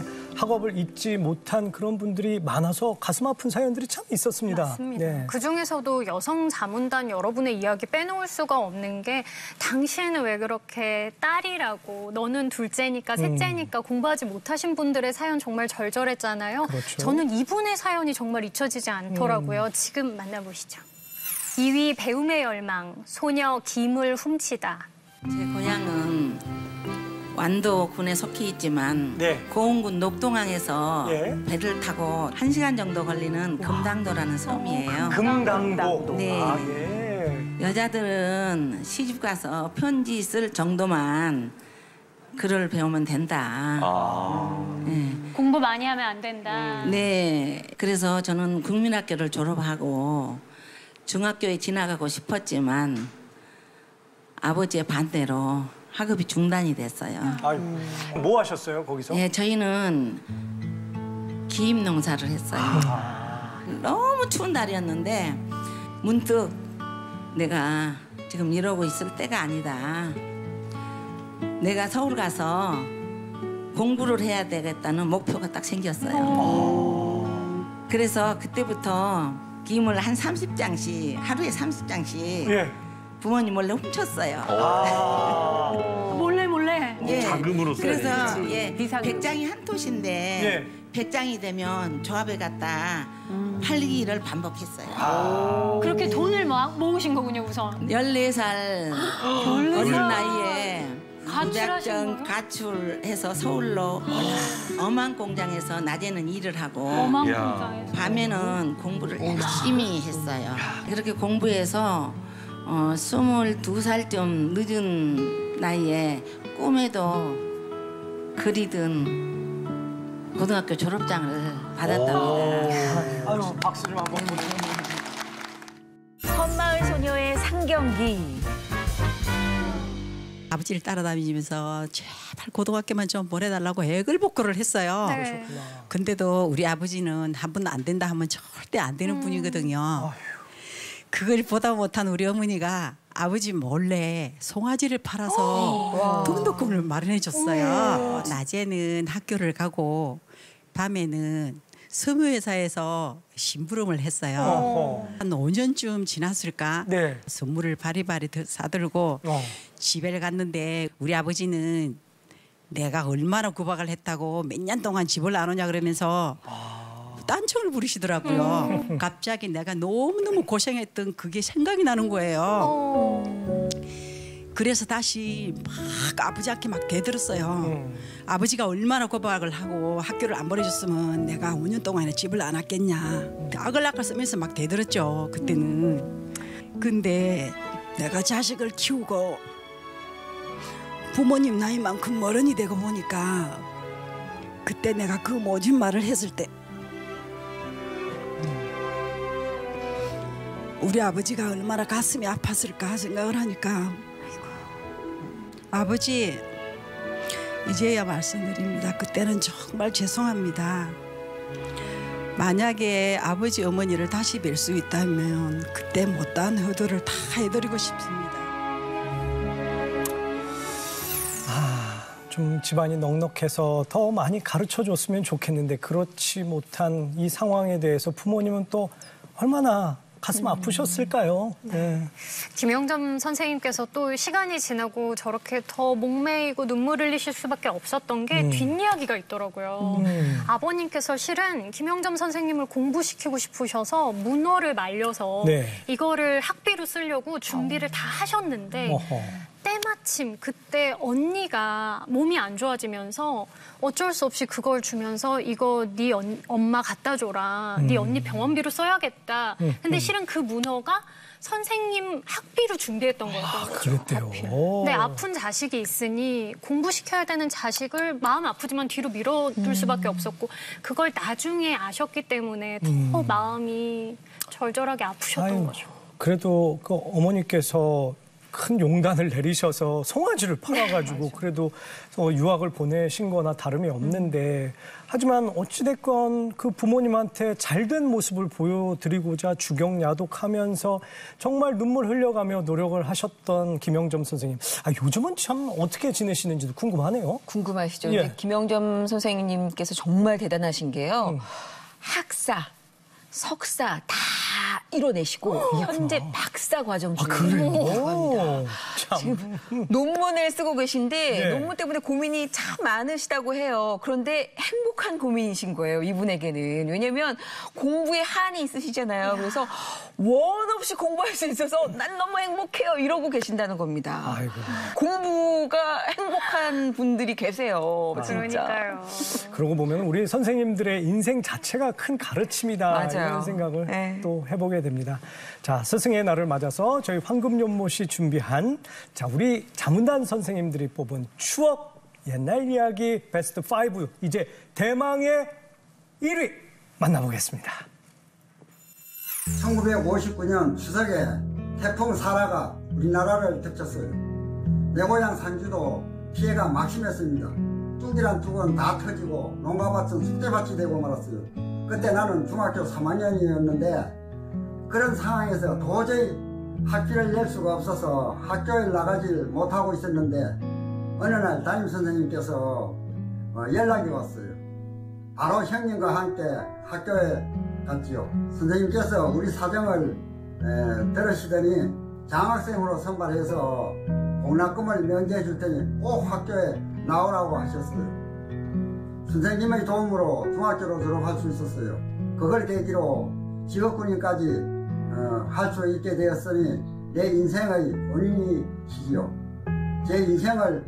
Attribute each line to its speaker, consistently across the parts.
Speaker 1: 때문에 학업을 잊지 못한 그런 분들이 많아서 가슴 아픈 사연들이 참 있었습니다.
Speaker 2: 맞습니다.
Speaker 1: 네.
Speaker 2: 그 중에서도 여성 자문단 여러분의 이야기 빼놓을 수가 없는 게 당신은 왜 그렇게 딸이라고 너는 둘째니까 셋째니까 공부하지 못하신 분들의 사연 정말 절절했잖아요.
Speaker 1: 그렇죠.
Speaker 2: 저는 이분의 사연이 정말 잊혀지지 않더라고요. 지금 만나보시죠. 2위 배움의 열망, 소녀 김을 훔치다.
Speaker 3: 제 고향은 완도군에 속해 있지만
Speaker 1: 네.
Speaker 3: 고흥군 녹동항에서
Speaker 1: 예.
Speaker 3: 배를 타고 한시간 정도 걸리는 금당도라는 섬이에요.
Speaker 1: 금당도.
Speaker 3: 네.
Speaker 1: 아, 예.
Speaker 3: 여자들은 시집 가서 편지 쓸 정도만 글을 배우면 된다. 네.
Speaker 2: 공부 많이 하면 안 된다.
Speaker 3: 네. 그래서 저는 국민학교를 졸업하고 중학교에 지나가고 싶었지만 아버지의 반대로 학업이 중단이 됐어요.
Speaker 1: 아유, 뭐 하셨어요 거기서?
Speaker 3: 예, 저희는 기임 농사를 했어요. 너무 추운 날이었는데 문득 내가 지금 이러고 있을 때가 아니다. 내가 서울 가서 공부를 해야 되겠다는 목표가 딱 생겼어요. 그래서 그때부터 기임을 한 30장씩 하루에 30장씩
Speaker 1: 예.
Speaker 3: 부모님 몰래 훔쳤어요.
Speaker 1: 아.
Speaker 2: 몰래 몰래.
Speaker 3: 예.
Speaker 4: 자금으로 써야지.
Speaker 3: 그래서 예, 백장이 한 토신데
Speaker 1: 예.
Speaker 3: 백장이 되면 조합에 갔다 팔리기를 반복했어요.
Speaker 2: 그렇게 돈을 막 모으신 거군요, 우선.
Speaker 3: 14살 어린 나이에 무작정? 가출해서 서울로 올라 어망 공장에서 낮에는 일을 하고.
Speaker 2: 공장에서.
Speaker 3: 밤에는 공부를 열심히 했어요. 그렇게 공부해서 어, 22살쯤 늦은 나이에 꿈에도 그리던 고등학교 졸업장을 받았답니다.
Speaker 1: 아유, 박수 좀 한번 보세요.
Speaker 5: 섬마을 소녀의 상경기.
Speaker 6: 아버지를 따라다니면서 제발 고등학교만 좀 보내달라고 애걸복걸을 했어요.
Speaker 2: 네.
Speaker 6: 근데도 우리 아버지는 한 번 안 된다 하면 절대 안 되는 분이거든요. 그걸 보다 못한 우리 어머니가 아버지 몰래 송아지를 팔아서 돈독금을 마련해 줬어요. 낮에는 학교를 가고 밤에는 섬유회사에서 심부름을 했어요.
Speaker 1: 어허.
Speaker 6: 한 5년쯤 지났을까?
Speaker 1: 네.
Speaker 6: 선물을 바리바리 들- 사들고
Speaker 1: 어.
Speaker 6: 집에 갔는데 우리 아버지는 내가 얼마나 구박을 했다고 몇 년 동안 집을 안 오냐 그러면서 딴청을 부리시더라고요. 갑자기 내가 너무너무 고생했던 그게 생각이 나는 거예요. 그래서 다시 막 아버지한테 막 대들었어요.
Speaker 1: 음.
Speaker 6: 아버지가 얼마나 구박을 하고 학교를 안 보내줬으면 내가 5년 동안에 집을 안 왔겠냐. 아글아글 쓰면서 막 대들었죠. 그때는. 근데 내가 자식을 키우고 부모님 나이만큼 어른이 되고 보니까 그때 내가 그 모진 말을 했을 때 우리 아버지가 얼마나 가슴이 아팠을까 생각을 하니까 아버지 이제야 말씀드립니다. 그때는 정말 죄송합니다. 만약에 아버지 어머니를 다시 뵐 수 있다면 그때 못다한 효도를 다 해드리고 싶습니다.
Speaker 1: 좀 집안이 넉넉해서 더 많이 가르쳐 줬으면 좋겠는데 그렇지 못한 이 상황에 대해서 부모님은 또 얼마나 가슴 아프셨을까요? 네.
Speaker 2: 김영점 선생님께서 또 시간이 지나고 저렇게 더 목매이고 눈물 흘리실 수밖에 없었던 게 뒷이야기가 있더라고요.
Speaker 1: 음.
Speaker 2: 아버님께서 실은 김영점 선생님을 공부시키고 싶으셔서 문어를 말려서
Speaker 1: 네.
Speaker 2: 이거를 학비로 쓰려고 준비를 다 하셨는데
Speaker 1: 어허.
Speaker 2: 때마침 그때 언니가 몸이 안 좋아지면서 어쩔 수 없이 그걸 주면서 이거 네 언- 엄마 갖다 줘라. 네 언니 병원비로 써야겠다. 근데 실은 그 문어가 선생님 학비로 준비했던 거였던 거죠.
Speaker 1: 그랬대요.
Speaker 2: 네, 아픈 자식이 있으니 공부시켜야 되는 자식을 마음 아프지만 뒤로 밀어둘 수밖에 없었고 그걸 나중에 아셨기 때문에 더 마음이 절절하게 아프셨던
Speaker 1: 아유,
Speaker 2: 거죠.
Speaker 1: 그래도 그 어머니께서 큰 용단을 내리셔서 송아지를 팔아가지고 그래도 어, 유학을 보내신 거나 다름이 없는데 하지만 어찌됐건 그 부모님한테 잘된 모습을 보여드리고자 주경야독하면서 정말 눈물 흘려가며 노력을 하셨던 김영점 선생님. 아, 요즘은 참 어떻게 지내시는지도 궁금하네요.
Speaker 5: 궁금하시죠?
Speaker 1: 예.
Speaker 5: 김영점 선생님께서 정말 대단하신 게요.
Speaker 1: 음.
Speaker 5: 학사, 석사 다 이뤄내시고 현재 박사 과정
Speaker 1: 아. 그래요? 참.
Speaker 5: 지금 논문을 쓰고 계신데
Speaker 1: 네.
Speaker 5: 논문 때문에 고민이 참 많으시다고 해요. 그런데 행복한 고민이신 거예요. 이분에게는. 왜냐면 공부에 한이 있으시잖아요. 그래서 원 없이 공부할 수 있어서 난 너무 행복해요. 이러고 계신다는 겁니다.
Speaker 1: 아이고.
Speaker 5: 공부가 행복한 분들이 계세요. 진짜.
Speaker 2: 그러니까요.
Speaker 1: 그러고 보면 우리 선생님들의 인생 자체가 큰 가르침이다
Speaker 5: 맞아요.
Speaker 1: 이런 생각을
Speaker 5: 네.
Speaker 1: 또 해보게 됩니다. 자 스승의 날을 맞아서 저희 황금연못이 준비한 자 우리 자문단 선생님들이 뽑은 추억 옛날 이야기 베스트 5 이제 대망의 1위 만나보겠습니다.
Speaker 4: 1959년 추석에 태풍 사라가 우리나라를 덮쳤어요. 내 고향 산주도 피해가 막심했습니다. 뚝이란 뚝은 다 터지고 농가밭은 숙제밭이 되고 말았어요. 그때 나는 중학교 3학년이었는데 그런 상황에서 도저히 학교를 낼 수가 없어서 학교에 나가질 못하고 있었는데 어느 날 담임 선생님께서 어, 연락이 왔어요. 바로 형님과 함께 학교에 갔지요. 선생님께서 우리 사정을 에, 들으시더니 장학생으로 선발해서 공락금을 면제해 줄 테니 꼭 학교에 나오라고 하셨어요. 선생님의 도움으로 중학교로 졸업할 수 있었어요. 그걸 계기로 직업군인까지 어, 할수 있게 되었으니 내 인생의 원인이시지요. 제 인생을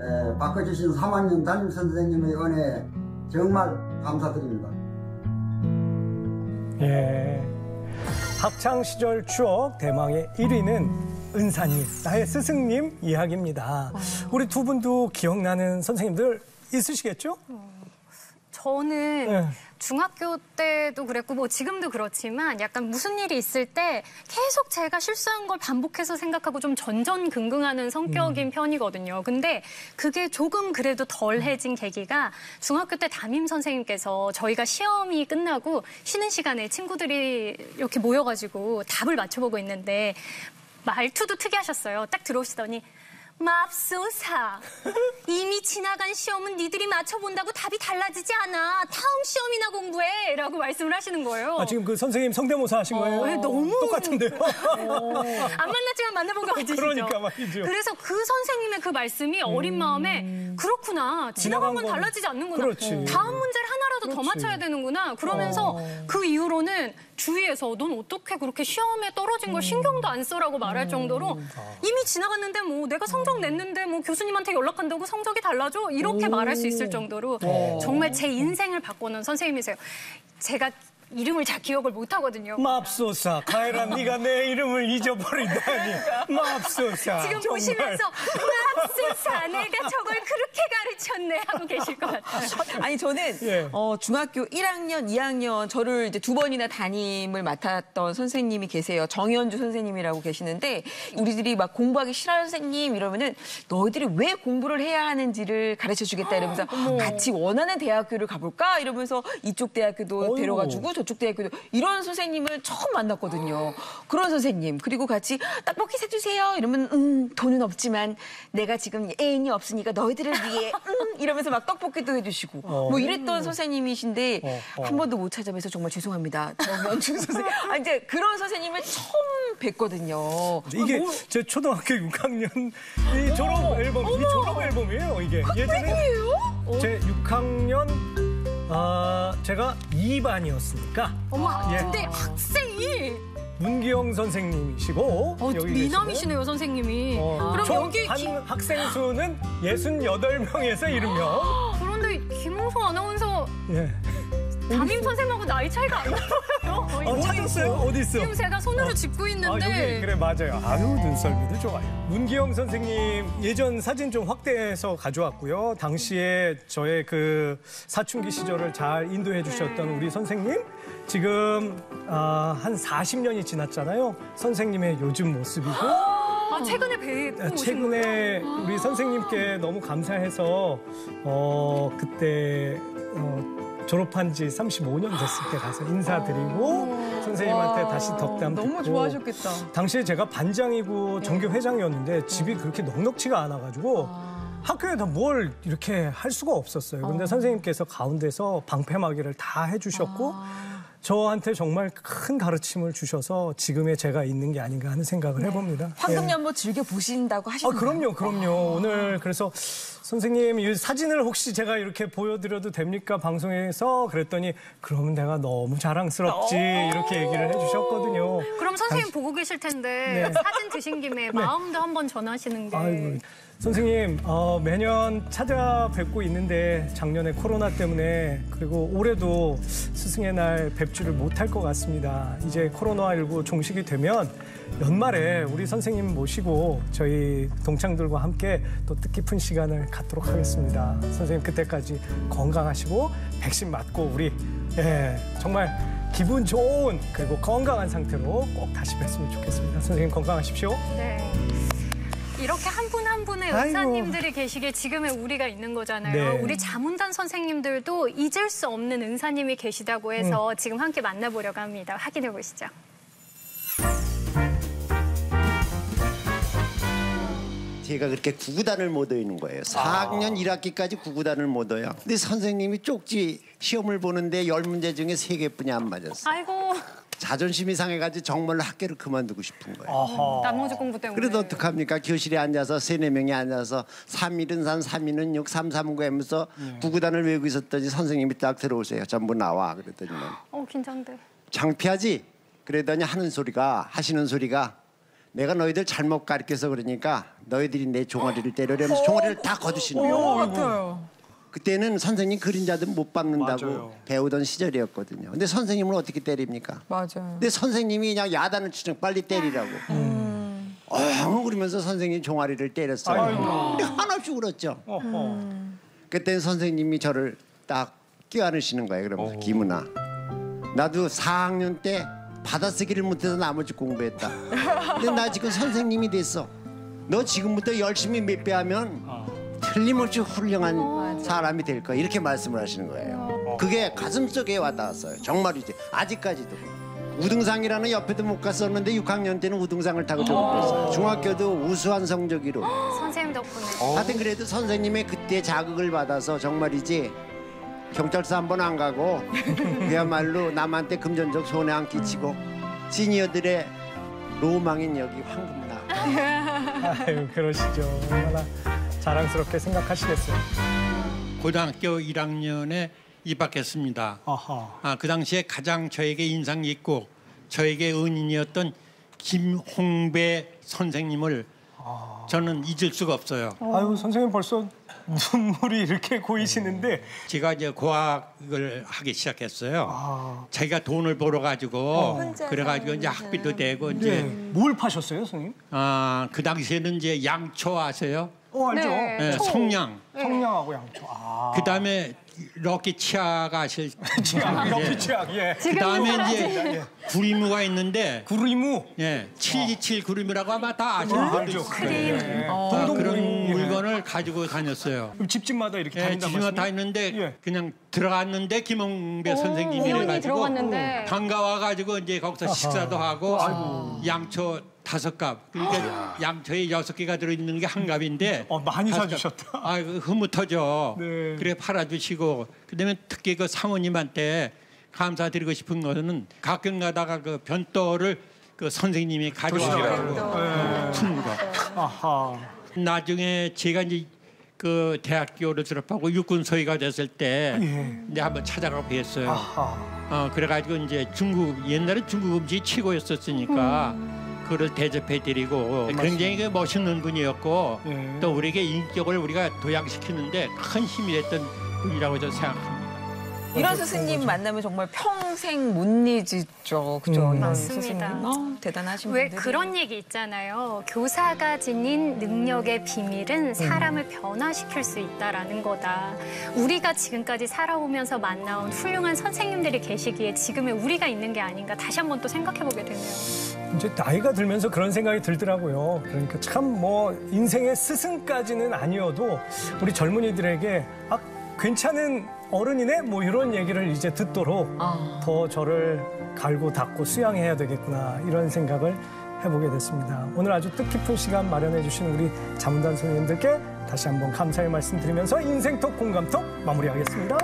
Speaker 4: 에, 바꿔주신 3학년 담임 선생님의 은혜에 정말 감사드립니다.
Speaker 1: 예. 학창 시절 추억 대망의 1위는 은사님, 나의 스승님 이야기입니다. 우리 두 분도 기억나는 선생님들 있으시겠죠?
Speaker 2: 저는
Speaker 1: 네.
Speaker 2: 중학교 때도 그랬고 뭐 지금도 그렇지만 약간 무슨 일이 있을 때 계속 제가 실수한 걸 반복해서 생각하고 좀 전전긍긍하는 성격인 편이거든요. 근데 그게 조금 그래도 덜해진 계기가 중학교 때 담임 선생님께서 저희가 시험이 끝나고 쉬는 시간에 친구들이 이렇게 모여가지고 답을 맞춰보고 있는데 말투도 특이하셨어요. 딱 들어오시더니 맙소사 이미 지나간 시험은 니들이 맞춰본다고 답이 달라지지 않아 다음 시험이나 공부해 라고 말씀을 하시는 거예요
Speaker 1: 아, 지금 그 선생님 성대모사 하신 거예요?
Speaker 2: 어, 네, 너무-
Speaker 1: 똑같은데요?
Speaker 2: 안 만났지만 만나본 거 같으시죠?
Speaker 1: 그러니까 말이죠.
Speaker 2: 그래서 그 선생님의 그 말씀이 어린 마음에 그렇구나
Speaker 1: 지나간
Speaker 2: 건
Speaker 1: 건-
Speaker 2: 달라지지 않는구나
Speaker 1: 그렇지.
Speaker 2: 다음 문제를 하나라도 더
Speaker 1: 그렇지.
Speaker 2: 맞춰야 되는구나 그러면서
Speaker 1: 어.
Speaker 2: 그 이후로는 주위에서 넌 어떻게 그렇게 시험에 떨어진 걸 신경도 안 써라고 말할 정도로 이미 지나갔는데 뭐 내가 성적 냈는데 뭐 교수님한테 연락한다고 성적이 달라져? 이렇게 말할 수 있을 정도로 정말 제 인생을 바꾸는 선생님이세요. 제가 이름을 잘 기억을 못 하거든요.
Speaker 1: 맙소사, 카에라 네가 내 이름을 잊어버린다니. 맙소사.
Speaker 2: 지금
Speaker 1: 정말.
Speaker 2: 보시면서 맙소사 내가 저걸 그렇게 가르쳤네 하고 계실 것 같아요.
Speaker 5: 아니 저는
Speaker 1: 예.
Speaker 5: 어, 중학교 1학년, 2학년 저를 이제 두 번이나 담임을 맡았던 선생님이 계세요. 정현주 선생님이라고 계시는데 우리들이 막 공부하기 싫어하는 선생님 이러면은 너희들이 왜 공부를 해야 하는지를 가르쳐 주겠다 이러면서 같이 원하는 대학교를 가볼까 이러면서 이쪽 대학교도. 데려가주고 저쪽 대학교도 이런 선생님을 처음 만났거든요. 그런 선생님 그리고 같이 떡볶이 사주세요 이러면 음 돈은 없지만 내가 지금 애인이 없으니까 너희들을 위해 음 이러면서 막 떡볶이도 해주시고
Speaker 1: 어.
Speaker 5: 뭐 이랬던 선생님이신데
Speaker 1: 어, 어.
Speaker 5: 한 번도 못 찾아뵈서 정말 죄송합니다. 정연준 선생님. 아 이제 그런 선생님을 처음 뵀거든요.
Speaker 1: 이게
Speaker 5: 뭐-
Speaker 1: 제 초등학교 6학년 이 졸업 앨범, 이 졸업 앨범이에요, 이게. 예전에 제 6학년, 아, 제가 2반이었으니까.
Speaker 2: 어머,
Speaker 1: 예.
Speaker 2: 근데 학생이
Speaker 1: 문기영 선생님이시고.
Speaker 2: 어,
Speaker 1: 여기
Speaker 2: 미남이시네요, 선생님이.
Speaker 1: 어,
Speaker 2: 그럼
Speaker 1: 총
Speaker 2: 여기
Speaker 1: 한
Speaker 2: 김,
Speaker 1: 학생 수는 68명에서 70명.
Speaker 2: 그런데 김홍수 아나운서
Speaker 1: 예.
Speaker 2: 담임 선생님하고 나이 차이가 안 나요.
Speaker 1: 어, 찾았어요? 어디 있어?
Speaker 2: 지금 제가 손으로 짚고
Speaker 1: 아,
Speaker 2: 있는데
Speaker 1: 여기 그래 맞아요. 아유 눈썰미도 좋아요. 문기영 선생님 예전 사진 좀 확대해서 가져왔고요. 당시에 저의 그 사춘기 시절을 잘 인도해 주셨던 우리 선생님 지금 아, 한 40년이 지났잖아요. 선생님의 요즘 모습이고
Speaker 2: 아, 최근에 뵙고
Speaker 1: 네, 최근에 우리 선생님께 너무 감사해서 어 그때 어, 졸업한 지 35년 됐을 때 가서 인사드리고 선생님한테
Speaker 5: 와,
Speaker 1: 다시 덕담 듣고
Speaker 5: 너무 좋아하셨겠다.
Speaker 1: 당시에 제가 반장이고 전교 회장이었는데 집이 그렇게 넉넉지가 않아가지고 학교에다 뭘 이렇게 할 수가 없었어요. 근데 선생님께서 가운데서 방패막이를 다 해주셨고 저한테 정말 큰 가르침을 주셔서 지금의 제가 있는 게 아닌가 하는 생각을 해봅니다. 예.
Speaker 5: 황금연보 즐겨 보신다고
Speaker 1: 아,
Speaker 5: 하시나요?
Speaker 1: 그럼요, 그럼요. 오늘 그래서 선생님 이 사진을 혹시 제가 이렇게 보여드려도 됩니까? 방송에서 그랬더니 그러면 내가 너무 자랑스럽지 이렇게 얘기를 해주셨거든요.
Speaker 2: 그럼 선생님 보고 계실 텐데
Speaker 1: 네.
Speaker 2: 사진 드신 김에 마음도 한번 전하시는 게
Speaker 1: 아이고. 선생님, 어, 매년 찾아뵙고 있는데 작년에 코로나 때문에 그리고 올해도 스승의 날 뵙지를 못할 것 같습니다. 이제 코로나19 종식이 되면 연말에 우리 선생님 모시고 저희 동창들과 함께 또 뜻깊은 시간을 갖도록 하겠습니다. 선생님 그때까지 건강하시고 백신 맞고 우리 예, 정말 기분 좋은 그리고 건강한 상태로 꼭 다시 뵀으면 좋겠습니다. 선생님 건강하십시오.
Speaker 2: 네. 이렇게 한 분 한 분의. 은사님들이 계시기에 지금의 우리가 있는 거잖아요.
Speaker 1: 네.
Speaker 2: 우리 자문단 선생님들도 잊을 수 없는 은사님이 계시다고 해서
Speaker 1: 음.
Speaker 2: 지금 함께 만나보려고 합니다. 확인해 보시죠.
Speaker 7: 제가 그렇게 구구단을 못 외우는 거예요. 4학년 1학기까지 구구단을 못 외워요. 근데 선생님이 쪽지 시험을 보는데 열 문제 중에 세 개뿐이 안 맞았어.
Speaker 2: 아이고
Speaker 7: 자존심이 상해가지고 정말로 학교를 그만두고 싶은 거예요.
Speaker 1: 아하.
Speaker 2: 나머지 공부 때문에.
Speaker 7: 그래도 어떡합니까? 교실에 앉아서 세네 명이 앉아서 3일은 3, 3일은 6, 3, 3, 9 하면서 구구단을 외우고 있었더니 선생님이 딱 들어오세요. 전부 나와. 그랬더니
Speaker 2: 어 긴장돼.
Speaker 7: 창피하지? 그러더니 하는 소리가 하시는 소리가 내가 너희들 잘못 가르쳐서 그러니까 너희들이 내 종아리를 때려려면서 종아리를 다 거두시는 거예요.
Speaker 5: 같아요.
Speaker 7: 그때는 선생님 그림자들 못 밟는다고
Speaker 1: 맞아요.
Speaker 7: 배우던 시절이었거든요. 근데 선생님을 어떻게 때립니까?
Speaker 5: 맞아요.
Speaker 7: 근데 선생님이 그냥 야단을 치죠. 빨리 때리라고. 어 그러면서 선생님 종아리를 때렸어요. 근데 한없이 울었죠.
Speaker 1: 어허.
Speaker 7: 그때는 선생님이 저를 딱 껴안으시는 거예요. 그러면서 김은아, 나도 4학년 때 받아쓰기를 못해서 나머지 공부했다. 근데 나 지금 선생님이 됐어. 너 지금부터 열심히 몇 배 하면 틀림없이 훌륭한 사람이 될 거야. 이렇게 말씀을 하시는 거예요. 그게 가슴 속에 와닿았어요. 정말이지. 아직까지도. 우등상이라는 옆에도 못 갔었는데 6학년 때는 우등상을 타고 졸업했어요. 중학교도 우수한 성적으로.
Speaker 2: 선생님 덕분에.
Speaker 7: 하여튼 그래도 선생님의 그때 자극을 받아서 정말이지 경찰서 한 번 안 가고 그야말로 남한테 금전적 손해 안 끼치고 시니어들의 로망인 여기 황금나
Speaker 1: 아유, 그러시죠. 얼마나 자랑스럽게 생각하시겠어요.
Speaker 8: 고등학교 1학년에 입학했습니다.
Speaker 1: 아하.
Speaker 8: 아, 그 당시에 가장 저에게 인상 깊고 저에게 은인이었던 김홍배 선생님을 저는 잊을 수가 없어요.
Speaker 1: 아유, 선생님 벌써 눈물이 이렇게 고이시는데
Speaker 8: 제가 이제 고학을 하기 시작했어요.
Speaker 1: 아.
Speaker 8: 자기가 돈을 벌어 가지고
Speaker 5: 혼자
Speaker 8: 그래 가지고 이제
Speaker 5: 사는
Speaker 8: 학비도 되고
Speaker 1: 네.
Speaker 8: 이제
Speaker 1: 뭘 파셨어요, 선생님?
Speaker 8: 아, 그 당시에는 이제 양초 아세요?
Speaker 1: 어, 알죠.
Speaker 2: 네.
Speaker 8: 예,
Speaker 2: 초.
Speaker 8: 성냥.
Speaker 1: 성냥하고 양초. 아.
Speaker 8: 그 다음에 럭키 치아가 아실
Speaker 1: 치약, 이렇게 치약, 예.
Speaker 8: 그 다음에
Speaker 1: 예.
Speaker 8: 이제 구리무가 있는데
Speaker 1: 구리무.
Speaker 8: 예, 727 구리무라고 아마 다 아실
Speaker 1: 아,
Speaker 8: 분도
Speaker 1: 알죠.
Speaker 8: 있을
Speaker 2: 크림.
Speaker 8: 거예요.
Speaker 1: 예.
Speaker 8: 아,
Speaker 1: 동동
Speaker 8: 그런
Speaker 1: 구리무. 예.
Speaker 8: 물건을 가지고 다녔어요.
Speaker 1: 그럼 집집마다 이렇게
Speaker 8: 예,
Speaker 1: 다닌단
Speaker 8: 집마다 다? 있는데
Speaker 1: 예.
Speaker 8: 그냥 들어갔는데 김홍배 선생님이
Speaker 2: 우연히
Speaker 8: 가지고
Speaker 2: 들어갔는데.
Speaker 8: 반가워 가지고 이제 거기서 식사도 하고 양초 다섯 갑 그러니까 양초에 여섯 개가 들어 있는 게 한 갑인데
Speaker 1: 어, 많이 사주셨다.
Speaker 8: 갑. 아, 그 흐뭇하죠.
Speaker 1: 네.
Speaker 8: 그래 팔아주시고 그다음에 특히 그 사모님한테 감사드리고 싶은 것은 가끔 가다가 그 변도를 그 선생님이 가져와가지고 푸는 거.
Speaker 1: 아하.
Speaker 8: 나중에 제가 이제 그 대학교를 졸업하고 육군 소위가 됐을 때
Speaker 1: 예.
Speaker 8: 이제 한번 찾아가 뵀어요.
Speaker 1: 아하.
Speaker 8: 어 그래가지고 이제 중국 옛날에 중국 음식이 최고였었으니까 그걸 대접해드리고 굉장히 그 멋있는 분이었고
Speaker 1: 예.
Speaker 8: 또 우리에게 인격을 우리가 도양시키는데 큰 힘이 됐던 분이라고 저는 생각합니다.
Speaker 5: 이런 스승님 만나면 정말 평생 못 잊죠. 그죠?
Speaker 1: 음.
Speaker 5: 이런
Speaker 2: 맞습니다.
Speaker 5: 스승님. 어, 대단하신
Speaker 2: 왜
Speaker 5: 분들이.
Speaker 2: 그런 얘기 있잖아요. 교사가 지닌 능력의 비밀은 사람을 변화시킬 수 있다라는 거다. 우리가 지금까지 살아오면서 만나온 훌륭한 선생님들이 계시기에 지금의 우리가 있는 게 아닌가 다시 한번 또 생각해 보게 되네요.
Speaker 1: 이제 나이가 들면서 그런 생각이 들더라고요. 그러니까 참 뭐 인생의 스승까지는 아니어도 우리 젊은이들에게 아 괜찮은 어른이네 뭐 이런 얘기를 이제 듣도록 더 저를 갈고 닦고 수양해야 되겠구나 이런 생각을 해보게 됐습니다. 오늘 아주 뜻깊은 시간 마련해 주신 우리 자문단 선생님들께 다시 한번 감사의 말씀 드리면서 인생톡 공감톡 마무리하겠습니다.